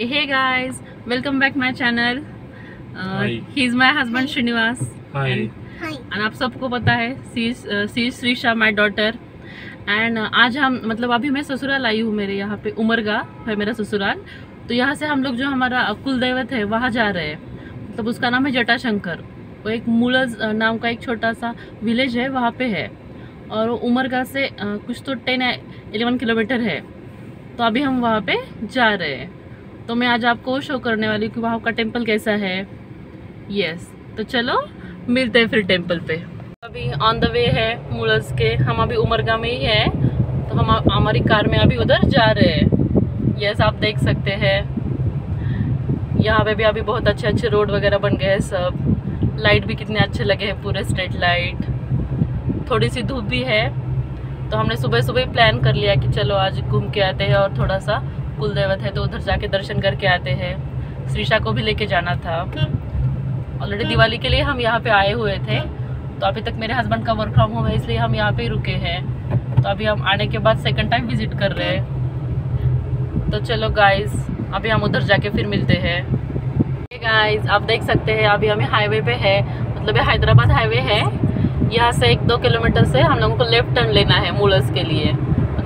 Hey guys, welcome back my channel. Uh, Hi. he's my husband Hi. Srinivas. Hi and आप सबको पता है she Shreesha my daughter and आज हम मतलब अभी मैं ससुराल आई हूँ मेरे यहाँ पे उमरगा है मेरा ससुराल. तो यहाँ से हम लोग जो हमारा कुल दैवत है वहाँ जा रहे हैं. मतलब उसका नाम है जटाशंकर. वो एक मूलज नाम का एक छोटा सा विलेज है वहाँ पे है. और वो उमरगा से कुछ तो टेन एलेवन किलोमीटर है. तो अभी हम वहाँ पे जा रहे हैं. तो मैं आज आपको शो करने वाली हूँ कि वहाँ का टेंपल कैसा है। यस तो चलो, मिलते हैं फिर टेंपल पे। अभी ऑन द वे है मुलस के। हम अभी उमरगा में ही है। तो हम हमारी कार में अभी उधर जा रहे हैं। यस आप देख सकते हैं। यहाँ पे भी अभी बहुत अच्छे अच्छे रोड वगैरह बन गए हैं सब। लाइट भी कितने अच्छे लगे हैं, पूरे स्ट्रीट लाइट थोड़ी सी धूप भी है। तो हमने सुबह सुबह प्लान कर लिया कि चलो आज घूम के आते हैं और थोड़ा सा कुल देवत है तो उधर जाके दर्शन करके आते हैं। श्रीषा को भी लेके जाना था। ऑलरेडी दिवाली के लिए हम यहाँ पे आए हुए थे। तो अभी तक मेरे हस्बैंड का वर्क फ्रॉम होम है, इसलिए हम यहाँ पे ही रुके हैं। तो अभी हम आने के बाद सेकंड टाइम विज़िट कर रहे हैं। तो चलो गाइस अभी हम उधर जाके फिर मिलते हैं। गाइस आप देख सकते हैं, अभी हमें हाईवे पे है। मतलब ये हैदराबाद हाईवे है। यहाँ से एक दो किलोमीटर से हम लोगों को लेफ़्ट टर्न लेना है मूलस के लिए।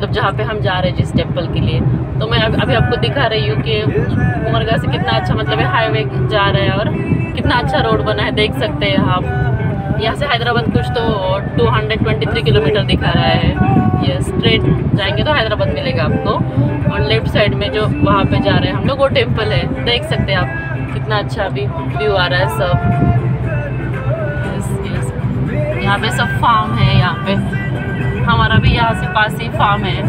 मतलब जहाँ पे हम जा रहे हैं जिस टेंपल के लिए। तो मैं अभी आपको दिखा रही हूँ कि उमरगा से कितना अच्छा मतलब हाईवे जा रहा है और कितना अच्छा रोड बना है, देख सकते हैं आप। यहाँ से हैदराबाद कुछ तो 223 किलोमीटर दिखा रहा है। ये स्ट्रेट जाएँगे तो हैदराबाद मिलेगा आपको। और लेफ़्ट साइड में जो वहाँ पे जा रहे हैं हम लोग, वो टेंपल है। देख सकते हैं आप कितना अच्छा अभी व्यू आ रहा है सब। यहाँ पे सब फार्म है, यहाँ पे। हमारा भी यहाँ से पास ही फार्म है।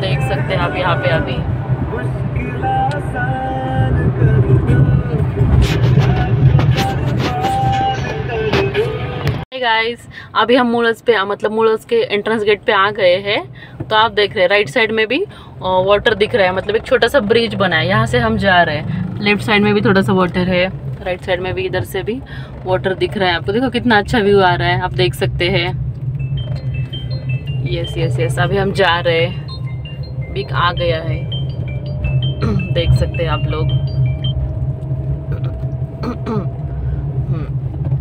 देख सकते हैं आप यहाँ पे अभी। गाइस अभी हम मुलस पे मतलब मुलस के एंट्रेंस गेट पे आ गए हैं। तो आप देख रहे हैं राइट साइड में भी वाटर दिख रहा है। मतलब एक छोटा सा ब्रिज बना है। यहाँ से हम जा रहे हैं। लेफ़्ट साइड में भी थोड़ा सा वाटर है। राइट साइड में भी, इधर से भी वाटर दिख रहा है। आपको देखो कितना अच्छा व्यू आ रहा है। आप देख सकते हैं। यस यस यस अभी हम जा रहे हैं। बिग आ गया है। देख सकते हैं आप लोग।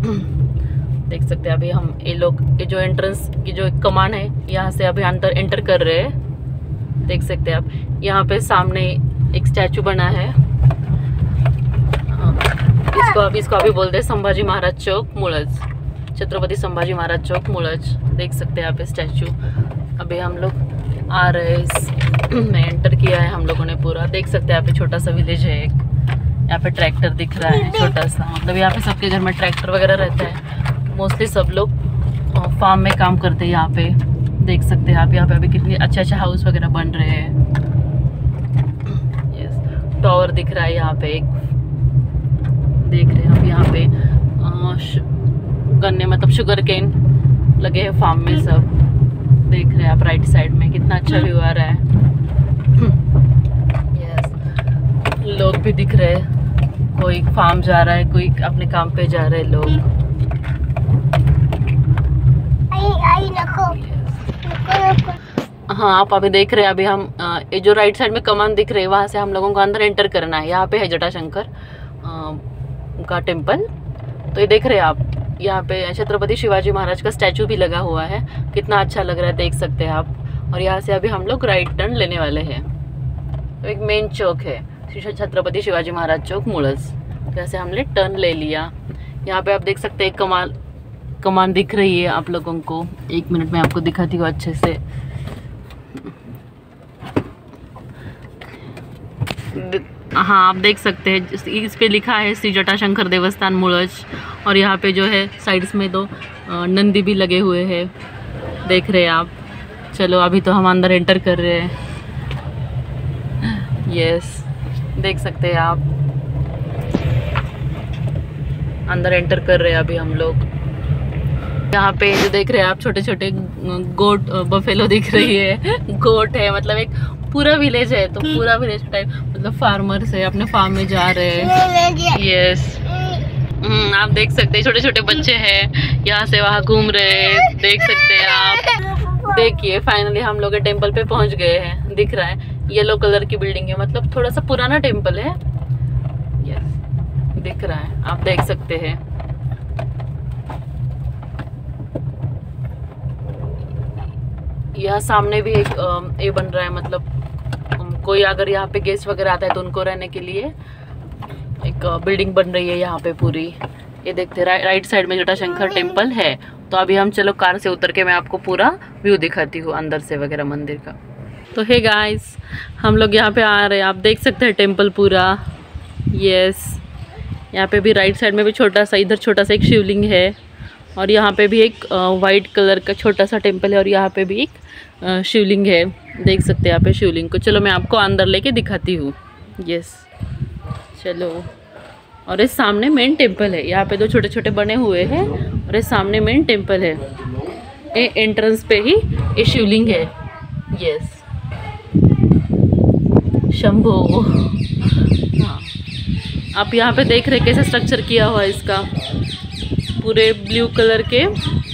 देख सकते हैं अभी हम ये लोग ये जो एंट्रेंस की जो कमान है यहाँ से अभी अंदर एंटर कर रहे हैं। देख सकते हैं आप। यहाँ पे सामने एक स्टैचू बना है। हाँ, इसको अभी इसको अभी बोलते हैं संभाजी महाराज चौक मुलज। छत्रपति संभाजी महाराज चौक मुलज देख सकते हैं आप स्टैचू अभी हम लोग आ रहे हैं इस, में एंटर किया है हम लोगों ने पूरा. देख सकते हैं यहाँ पे छोटा सा विलेज है एक. यहाँ पे ट्रैक्टर दिख रहा है, छोटा सा. मतलब यहाँ पे सबके घर में ट्रैक्टर वगैरह रहता है. मोस्टली सब लोग फार्म में काम करते हैं यहाँ पे. देख सकते हैं आप यहाँ पे अभी कितने अच्छे अच्छे हाउस वगैरह बन रहे हैं. टावर दिख रहा है यहाँ पे एक देख रहे हैं हम यहाँ पे अ, शु- गन्ने मतलब शुगर केन लगे हैं फार्म में सब। देख रहे हैं आप राइट साइड में कितना अच्छा व्यू आ रहा है। यस लोग भी दिख रहे हैं। कोई फार्म जा रहा है कोई अपने काम पे जा रहे हैं लोग। आई आई हाँ आप अभी देख रहे हैं अभी हम ये जो राइट साइड में कमान दिख रहे हैं वहाँ से हम लोगों को अंदर एंटर करना है। यहाँ पे है जटाशंकर का टेंपल तो ये देख रहे हैं आप? यहाँ पे छत्रपति शिवाजी महाराज का स्टैचू भी लगा हुआ है। कितना अच्छा लग रहा है देख सकते हैं आप। और यहाँ से अभी हम लोग राइट टर्न लेने वाले हैं। तो एक मेन चौक है छत्रपति शिवाजी महाराज चौक मुड़स तो ऐसे हमने टर्न ले लिया। यहाँ पे आप देख सकते हैं कमाल, कमान दिख रही है आप लोगों को। एक मिनट में आपको दिखाती हूँ अच्छे से। द- हाँ। आप देख सकते हैं इस- पे लिखा है श्री जटाशंकर देवस्थान मुड़ज और यहाँ पे जो है साइड्स में दो नंदी भी लगे हुए हैं। देख रहे हैं आप। चलो, अभी तो हम अंदर एंटर कर रहे हैं। यस देख सकते हैं आप। अंदर एंटर कर रहे हैं अभी हम लोग। यहाँ पे जो देख रहे हैं आप छोटे छोटे गोट बफेलो दिख रही है। गोट है मतलब एक पूरा विलेज है तो पूरा विलेज टाइप मतलब फार्मर्स है अपने फार्म में जा रहे हैं। यस हम्म, आप देख सकते हैं छोटे छोटे बच्चे हैं यहाँ से वहाँ घूम रहे हैं देख सकते हैं आप। देखिए फाइनली हम लोग टेंपल पे पहुँच गए हैं दिख रहा है। येलो कलर की बिल्डिंग है मतलब थोड़ा सा पुराना टेंपल है। यस दिख रहा है आप देख सकते हैं। यह सामने भी एक ये बन रहा है मतलब कोई अगर यहाँ पे गेस्ट वगैरह आता है तो उनको रहने के लिए एक बिल्डिंग बन रही है यहाँ पे पूरी। ये देखते रा, राइट साइड में जटाशंकर टेंपल है। तो अभी हम चलो कार से उतर के मैं आपको पूरा व्यू दिखाती हूँ अंदर से वगैरह मंदिर का। तो हे गाइस हम लोग यहाँ पे आ रहे हैं। आप देख सकते हैं टेंपल पूरा। यस यहाँ पे भी राइट साइड में भी छोटा सा इधर छोटा सा एक शिवलिंग है। और यहाँ पे भी एक वाइट कलर का छोटा सा टेंपल है और यहाँ पे भी एक शिवलिंग है। देख सकते हैं यहाँ पे शिवलिंग को। चलो मैं आपको अंदर लेके दिखाती हूँ। यस चलो। और इस सामने मेन टेंपल है। यहाँ पे दो छोटे छोटे बने हुए हैं और इस सामने मेन टेंपल है। ये एंट्रेंस पे ही ये शिवलिंग है। यस शंभो। हाँ। आप यहाँ पे देख रहे कैसे स्ट्रक्चर किया हुआ है इसका। पूरे ब्लू कलर के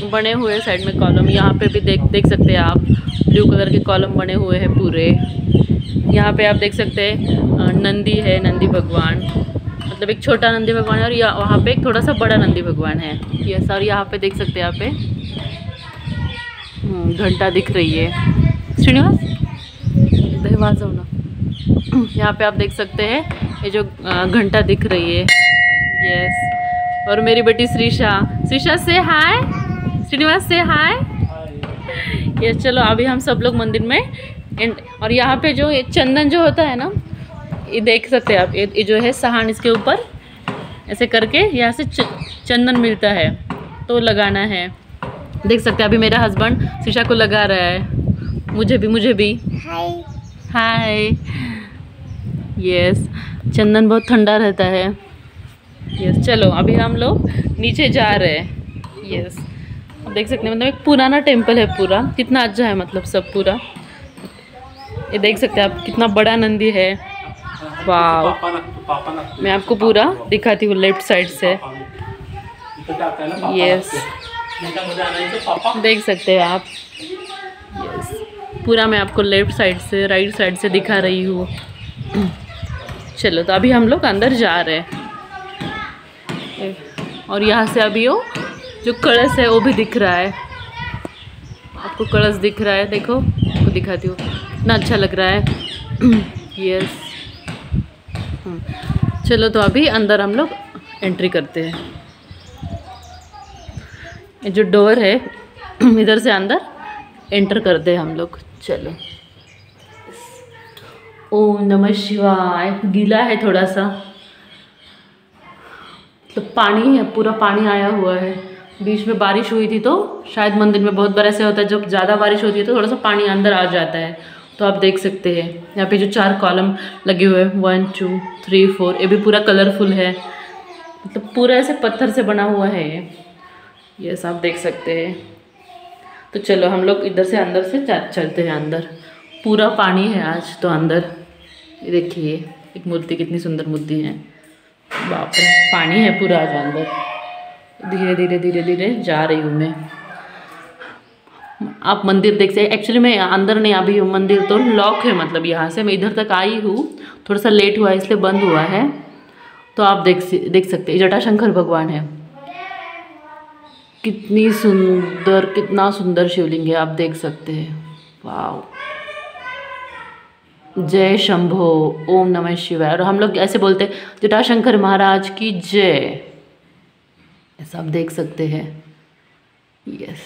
बने हुए साइड में कॉलम। यहाँ पे भी देख देख सकते हैं आप ब्लू कलर के कॉलम बने हुए हैं पूरे। यहाँ पे आप देख सकते हैं नंदी है नंदी भगवान। मतलब एक छोटा नंदी भगवान है और यहाँ वहाँ पे एक थोड़ा सा बड़ा नंदी भगवान है। यस और यहाँ पे देख सकते हैं यहाँ पे। हम्म, घंटा दिख रही है। श्रीनिवास? दहवाज जाओ यहाँ पे आप देख सकते हैं ये जो घंटा दिख रही है। यस। और मेरी बेटी श्रीशा श्रीशा से हाय श्रीनिवास से हाय ये चलो अभी हम सब लोग मंदिर में एंड और यहाँ पे जो ये चंदन जो होता है ना ये देख सकते हैं आप। ये ये जो है सहान इसके ऊपर ऐसे करके यहाँ से चंदन मिलता है तो लगाना है। देख सकते हैं अभी मेरा हस्बैंड शीशा को लगा रहा है। मुझे भी मुझे भी। हाय हाय यस चंदन बहुत ठंडा रहता है। यस चलो, अभी हम लोग नीचे जा रहे हैं। यस आप देख सकते हैं मतलब एक पुराना टेंपल है पूरा। कितना अच्छा है मतलब सब पूरा। ये देख सकते हैं आप, कितना बड़ा नंदी है। वाह मैं आपको पूरा दिखाती हूँ लेफ़्ट साइड से। यस देख सकते हैं आप। यस पूरा मैं आपको लेफ़्ट साइड से, राइट साइड से दिखा रही हूँ। चलो तो अभी हम लोग अंदर जा रहे हैं। और यहाँ से अभी वो जो कलश है वो भी दिख रहा है। आपको कलश दिख रहा है, देखो, आपको दिखाती हूँ। इतना अच्छा लग रहा है। यस चलो तो अभी अंदर हम लोग एंट्री करते हैं। जो डोर है, इधर से अंदर एंटर करते हैं हम लोग। चलो। ओम नमः शिवाय। गीला है थोड़ा सा। तो पानी है, पूरा पानी आया हुआ है। बीच में बारिश हुई थी तो शायद मंदिर में बहुत बार ऐसे होता है, जब ज़्यादा बारिश होती है तो थोड़ा सा पानी अंदर आ जाता है। तो आप देख सकते हैं, यहाँ पे जो चार कॉलम लगे हुए हैं, वन, टू, थ्री, फोर, ये भी पूरा कलरफुल है। मतलब तो पूरा ऐसे पत्थर से बना हुआ है ये। यस आप देख सकते हैं। तो चलो, हम लोग इधर से अंदर से चलते हैं अंदर। पूरा पानी है आज तो अंदर। देखिए, एक मूर्ति, कितनी सुंदर मूर्ति है। बाप रे, पानी है पूरा आज अंदर। धीरे धीरे धीरे धीरे जा रही हूँ मैं। आप मंदिर देख सकते एक्चुअली मैं अंदर नहीं, अभी हूँ मंदिर तो लॉक है मतलब यहाँ से। मैं इधर तक आई हूँ। थोड़ा सा लेट हुआ है, इसलिए बंद हुआ है। तो आप देख देख सकते हैं। जटाशंकर भगवान है। कितनी सुंदर, कितना सुंदर शिवलिंग है, आप देख सकते हैं। वाह जय शंभो, ओम नमः शिवाय। और हम लोग ऐसे बोलते हैं, जटाशंकर महाराज की जय। ऐसा आप देख सकते हैं। यस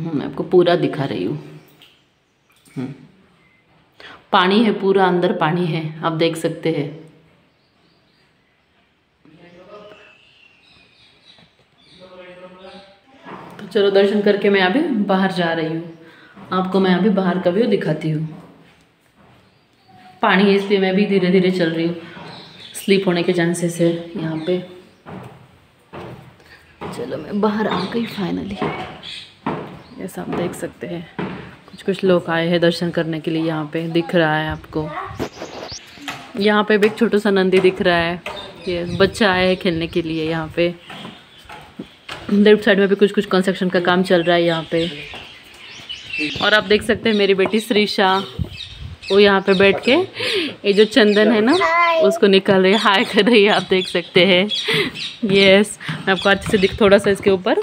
मैं आपको पूरा दिखा रही हूँ। हम्म। पानी है पूरा, अंदर पानी है, आप देख सकते हैं। तो चलो दर्शन करके मैं अभी बाहर जा रही हूँ। आपको मैं अभी बाहर का व्यू दिखाती हूँ। पानी है, इसलिए मैं भी धीरे धीरे चल रही हूँ। स्लीप होने के चांसेस है यहाँ पे। चलो मैं बाहर आ गई फाइनली जैसा आप देख सकते हैं। कुछ कुछ लोग आए हैं दर्शन करने के लिए यहाँ पे। दिख रहा है आपको। यहाँ पे भी एक छोटा सा नंदी दिख रहा है। ये बच्चा आया है खेलने के लिए यहाँ पे। लेफ़्ट साइड में भी कुछ कुछ कंस्ट्रक्शन का काम चल रहा है यहाँ पे। और आप देख सकते हैं मेरी बेटी श्रीषा वो यहाँ पे बैठ के ये जो चंदन है ना, उसको निकाल रही है, हाय कर रही है, आप देख सकते हैं। यस मैं आपको अच्छे से दिख थोड़ा सा इसके ऊपर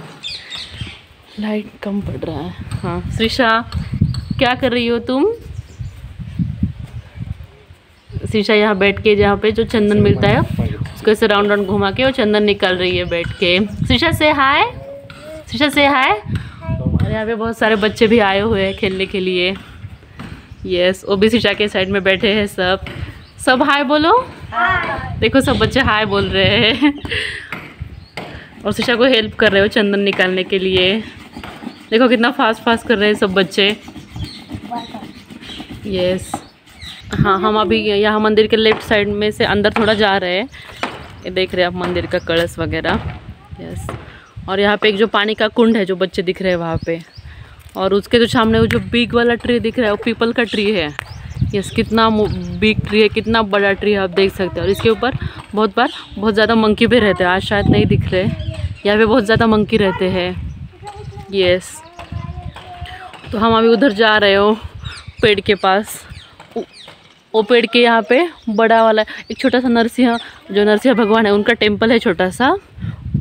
लाइट कम पड़ रहा है। हाँ श्रीषा क्या कर रही हो तुम? शीशा यहाँ बैठ के जहाँ पे जो चंदन मिलता है, उसको ऐसे राउंड राउंड घुमा के और चंदन निकाल रही है बैठ के। शीशा से हाय शीशा से हाय और यहाँ पे बहुत सारे बच्चे भी आए हुए हैं खेलने के लिए। यस वो भी शीशा के साइड में बैठे हैं सब। सब हाय बोलो। देखो, सब बच्चे हाय बोल रहे हैं। और शीशा को हेल्प कर रहे हो चंदन निकालने के लिए। देखो कितना फास्ट फास्ट कर रहे हैं सब बच्चे। यस हाँ हम अभी यहाँ मंदिर के लेफ़्ट साइड में से अंदर थोड़ा जा रहे हैं। ये देख रहे हैं आप मंदिर का कलश वगैरह। यस और यहाँ पे एक जो पानी का कुंड है जो बच्चे दिख रहे हैं वहाँ पे। और उसके जो सामने वो जो बिग वाला ट्री दिख रहा है, वो पीपल का ट्री है। यस कितना बिग ट्री है, कितना बड़ा ट्री है, आप देख सकते हैं। और इसके ऊपर बहुत बार बहुत ज़्यादा मंकी भी रहते हैं। आज शायद नहीं दिख रहे। यहाँ पे बहुत ज़्यादा मंकी रहते हैं। यस तो हम अभी उधर जा रहे हो पेड़ के पास। वो पेड़ के यहाँ पे बड़ा वाला, एक छोटा सा नरसिंह, जो नरसिंह भगवान है, उनका टेंपल है छोटा सा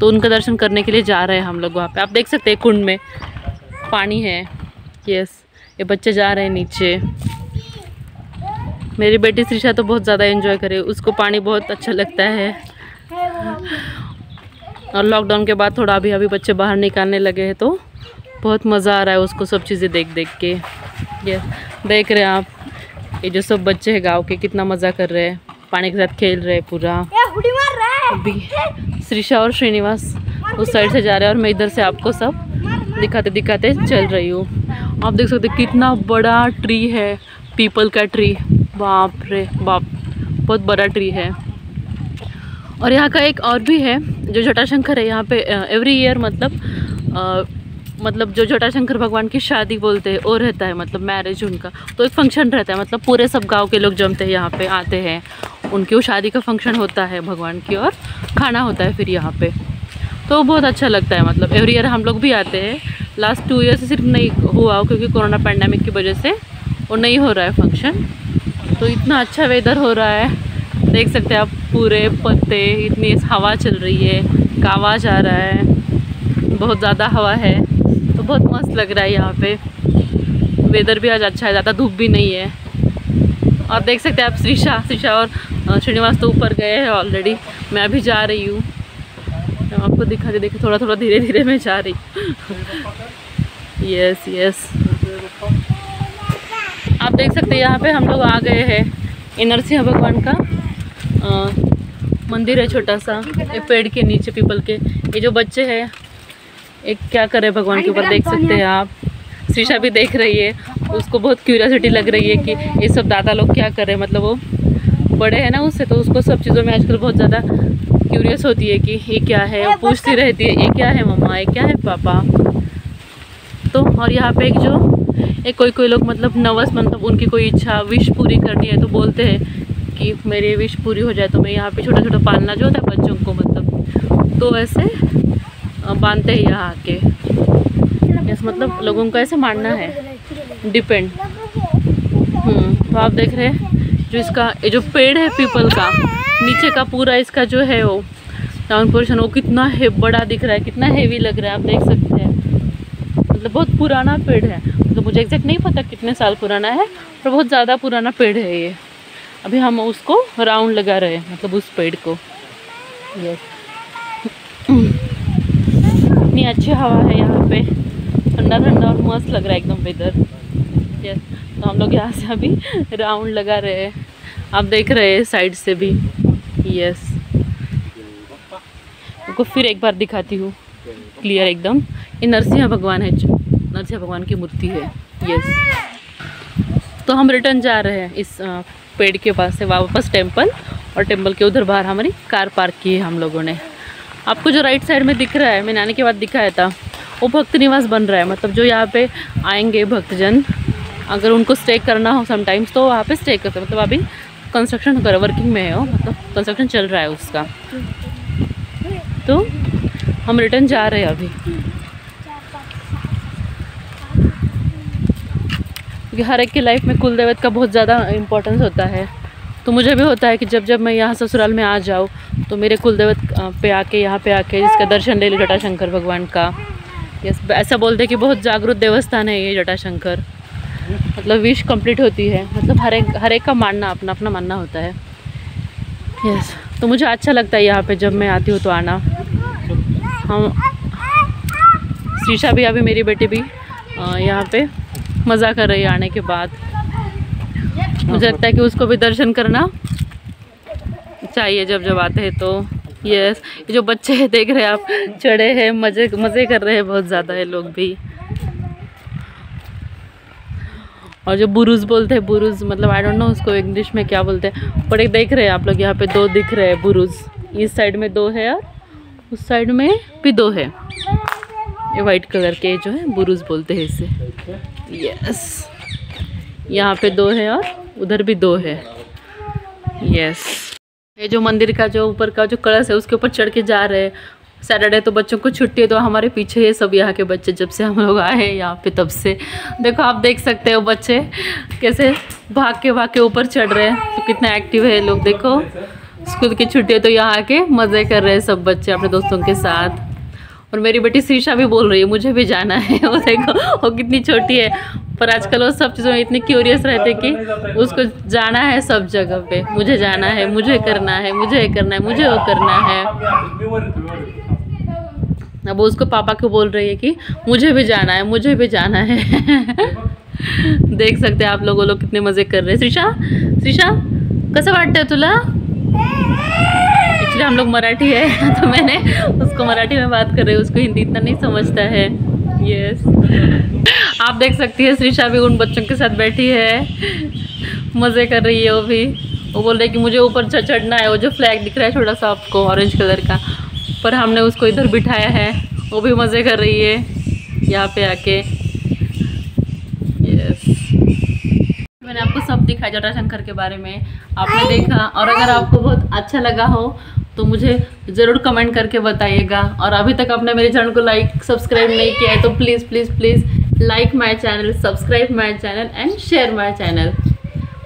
तो उनका दर्शन करने के लिए जा रहे हैं हम लोग वहाँ पे। आप देख सकते हैं कुंड में, पानी है यस ये बच्चे जा रहे हैं नीचे। मेरी बेटी श्रीषा तो बहुत ज़्यादा एंजॉय करे उसको पानी बहुत अच्छा लगता है। और लॉकडाउन के बाद थोड़ा अभी अभी बच्चे बाहर निकालने लगे हैं तो बहुत मज़ा आ रहा है उसको सब चीज़ें देख देख के। यस देख रहे हैं आप। ये जो सब बच्चे हैं गाँव के कितना मज़ा कर रहे हैं। पानी के साथ खेल रहे हैं पूरा। अभी श्रीषा और श्रीनिवास उस साइड से जा रहे हैं और मैं इधर से आपको सब दिखाते दिखाते चल रही हूँ। आप देख सकते कितना बड़ा ट्री है पीपल का ट्री बाप रे बाप बहुत बड़ा ट्री है। और यहाँ का एक और भी है जो जटाशंकर है यहाँ पे एवरी ईयर मतलब मतलब जो जटाशंकर भगवान की शादी बोलते हैं, वो रहता है मतलब मैरिज उनका। तो एक फ़ंक्शन रहता है मतलब पूरे सब गाँव के लोग जमते हैं, यहाँ पे आते हैं। उनकी वो शादी का फ़ंक्शन होता है भगवान की, और खाना होता है फिर यहाँ पे। तो बहुत अच्छा लगता है मतलब एवरी ईयर हम लोग भी आते हैं। लास्ट टू ईयर से सिर्फ़ नहीं हुआ, क्योंकि कोरोना पैंडमिक की वजह से वो नहीं हो रहा है फ़ंक्शन तो इतना अच्छा वेदर हो रहा है। देख सकते हैं आप पूरे पत्ते, इतनी हवा चल रही है कावा जा रहा है। बहुत ज़्यादा हवा है। बहुत मस्त लग रहा है यहाँ पे। वेदर भी आज अच्छा है ज़्यादा धूप भी नहीं है। और देख सकते हैं आप श्रीषा श्रीषा और श्रीनिवास तो ऊपर गए हैं ऑलरेडी मैं अभी जा रही हूँ। आपको दिखा दे देखिए थोड़ा थोड़ा धीरे धीरे मैं जा रही यस यस आप देख सकते हैं यहाँ पे हम लोग आ गए हैं इनर सिंह भगवान का आ, मंदिर है छोटा सा पेड़ के नीचे पीपल के। ये जो बच्चे हैं एक क्या करे भगवान के ऊपर देख सकते हैं आप। शीशा भी देख रही है। उसको बहुत क्यूरियोसिटी लग रही है कि ये सब दादा लोग क्या कर? रहे हैं मतलब वो बड़े हैं ना उससे तो उसको सब चीज़ों में आजकल बहुत ज़्यादा क्यूरियस होती है कि ये क्या है? वो पूछती रहती है ये क्या है मम्मा? ये क्या है पापा? तो और यहाँ पे एक जो एक कोई कोई लोग मतलब नर्वस मतलब उनकी कोई इच्छा विश पूरी करनी है तो बोलते हैं कि मेरी विश पूरी हो जाए तो मैं यहाँ पे छोटा छोटा पालना जो होता है बच्चों को मतलब। तो ऐसे बांधते हैं यहाँ आके। यस मतलब लोगों का ऐसे मानना है। डिपेंड हम्म, तो आप देख रहे हैं जो इसका ये जो पेड़ है पीपल का नीचे का पूरा इसका जो है वो डाउन पोर्शन वो कितना है बड़ा दिख रहा है कितना हेवी लग रहा है आप देख सकते हैं। मतलब बहुत पुराना पेड़ है। तो मुझे एग्जैक्ट नहीं पता कितने साल पुराना है पर बहुत ज़्यादा पुराना पेड़ है ये। अभी हम उसको राउंड लगा रहे हैं मतलब उस पेड़ को। यस अच्छी हवा है यहाँ पे। ठंडा ठंडा और मस्त लग रहा है एकदम वेदर यस तो हम लोग यहाँ से अभी राउंड लगा रहे हैं। आप देख रहे हैं साइड से भी। यस आपको फिर एक बार दिखाती हूँ। क्लियर एकदम। ये नरसिंह भगवान है। नरसिंह भगवान की मूर्ति है। यस तो हम रिटर्न जा रहे हैं इस पेड़ के पास से वापस टेंपल और टेंपल के उधर बाहर हमारी कार पार्क की है हम लोगों ने। आपको जो राइट साइड में दिख रहा है, मैंने आने के बाद दिखाया था, वो भक्त निवास बन रहा है। मतलब जो यहाँ पे आएँगे भक्तजन, अगर उनको स्टे करना हो समटाइम्स तो वहाँ पे स्टे करते मतलब अभी कंस्ट्रक्शन कर वर्किंग में है वो मतलब कंस्ट्रक्शन चल रहा है उसका। तो हम रिटर्न जा रहे हैं अभी। क्योंकि हर एक की लाइफ में कुल देवत का बहुत ज़्यादा इम्पोर्टेंस होता है। तो मुझे भी होता है कि जब जब मैं यहाँ ससुराल में आ जाऊँ तो मेरे कुल देवत पे आके यहाँ पे आके इसका दर्शन ले लो जटाशंकर भगवान का। यस ऐसा बोलते हैं कि बहुत जागरूक देवस्थान है ये जटाशंकर। मतलब विश कंप्लीट होती है। मतलब हर एक हर एक का मानना, अपना अपना मानना होता है। यस तो मुझे अच्छा लगता है यहाँ पे जब मैं आती हूँ तो आना। हम शीशा भी अभी मेरी बेटी भी यहाँ पे मज़ा कर रही है आने के बाद। मुझे लगता है कि उसको भी दर्शन करना चाहिए जब जब आते हैं तो। यस ये जो बच्चे हैं, देख रहे हैं आप, चढ़े हैं, मज़े मज़े कर रहे हैं बहुत ज़्यादा है लोग भी। और जो बुरुज बोलते हैं, बुरुज मतलब आई डोंट नो उसको इंग्लिश में क्या बोलते हैं पर एक देख रहे हैं आप लोग, यहाँ पे दो दिख रहे हैं बुरुज। इस साइड में दो है और उस साइड में भी दो है। ये वाइट कलर के जो है, बुरुज बोलते हैं इसे। यस यहाँ पे दो है और उधर भी दो है। यस ये जो मंदिर का, जो ऊपर का जो कलश है, उसके ऊपर चढ़ के जा रहे हैं। सैटरडे तो बच्चों को छुट्टी है तो हमारे पीछे है सब यहाँ के बच्चे जब से हम लोग आए हैं यहाँ पे तब से। देखो, आप देख सकते हो बच्चे कैसे भाग के भाग के ऊपर चढ़ रहे हैं। तो कितना एक्टिव है लोग, देखो। स्कूल की छुट्टी है तो यहाँ आके मज़े कर रहे हैं सब बच्चे अपने दोस्तों के साथ। और मेरी बेटी शीशा भी बोल रही है, मुझे भी जाना है। वो देखो, वो कितनी छोटी है। पर आजकल वो सब चीज़ों में इतने क्यूरियस रहते कि उसको जाना है सब जगह पे। मुझे जाना है, मुझे करना है, मुझे करना है, मुझे वो करना है। अब उसको पापा को बोल रही है कि मुझे भी जाना है, मुझे भी जाना है? देख सकते हैं आप लोग लोग कितने मज़े कर रहे हैं। श्रीषा श्रीषा कसं वाटतंय तुला? एक्चुअली हम लोग मराठी है तो मैंने उसको मराठी में बात कर रही हूँ, उसको हिंदी इतना नहीं समझता है। यस आप देख सकती है श्रीषा भी उन बच्चों के साथ बैठी है। मज़े कर रही है वो भी। वो बोल रहे कि मुझे ऊपर चढ़ना है वो जो फ्लैग दिख रहा है छोटा सा आपको ऑरेंज कलर का पर हमने उसको इधर बिठाया है। वो भी मज़े कर रही है यहाँ पे आके। यस मैंने आपको सब दिखाया जटाशंकर के बारे में। आपने देखा और अगर आपको बहुत अच्छा लगा हो तो मुझे ज़रूर कमेंट करके बताइएगा। और अभी तक आपने मेरे चैनल को लाइक सब्सक्राइब नहीं किया है तो please please please like my channel subscribe my channel and share my channel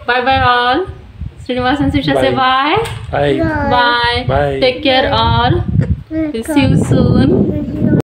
bye bye all Srinivasan शिक्षा से bye Bye. Bye Bye. Take care all see you soon